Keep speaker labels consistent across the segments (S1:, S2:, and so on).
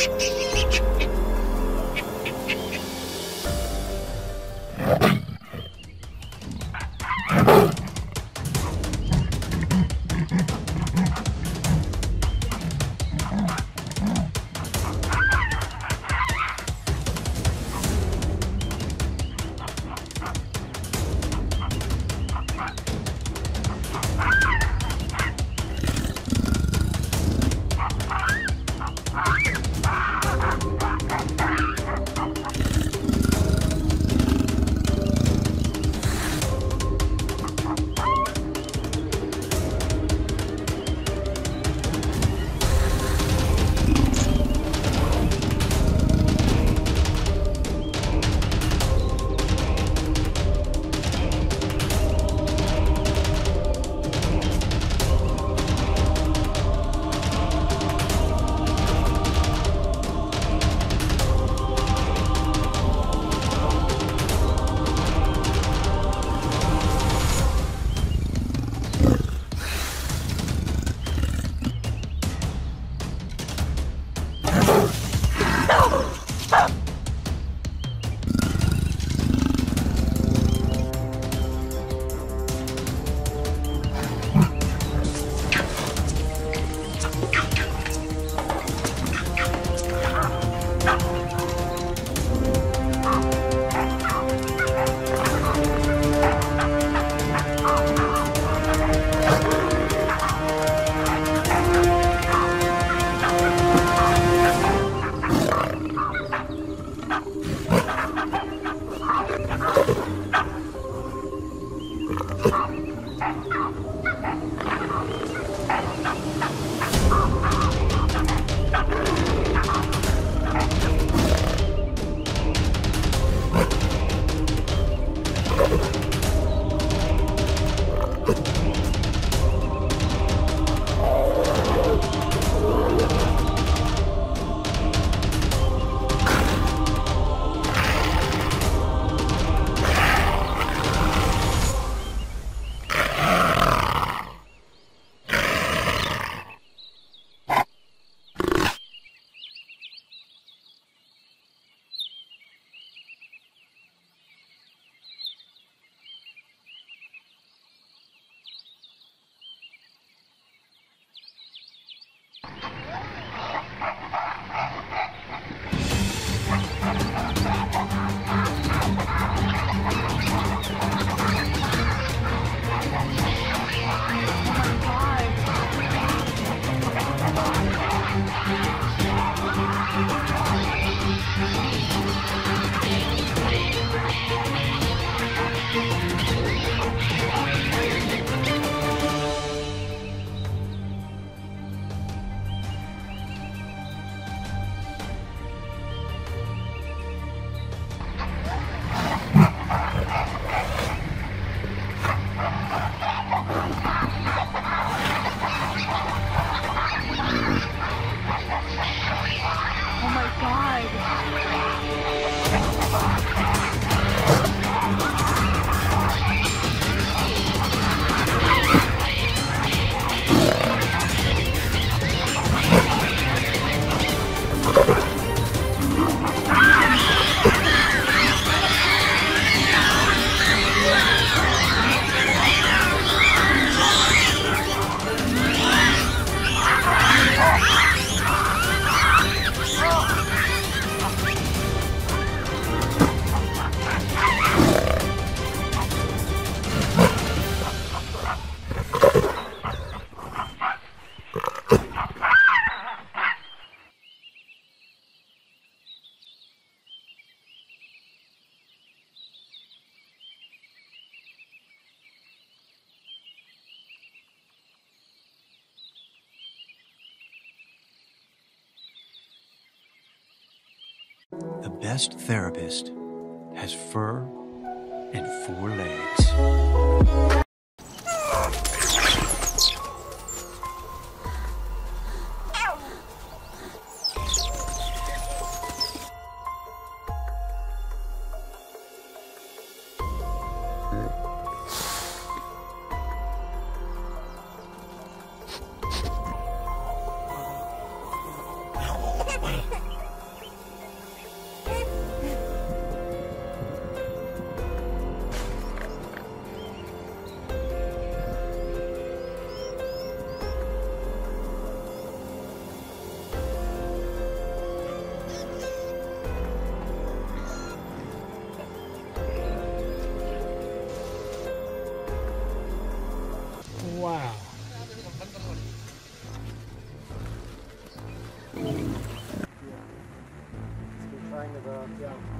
S1: Jesus. Best therapist has fur and four legs.
S2: Yeah,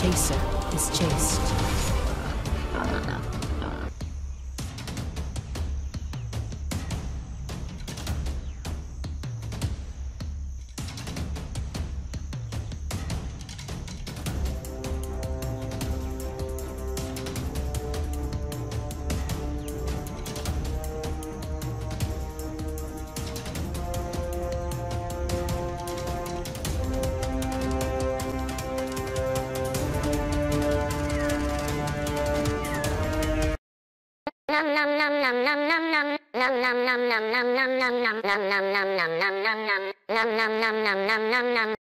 S3: chaser is chased.
S4: năm năm năm năm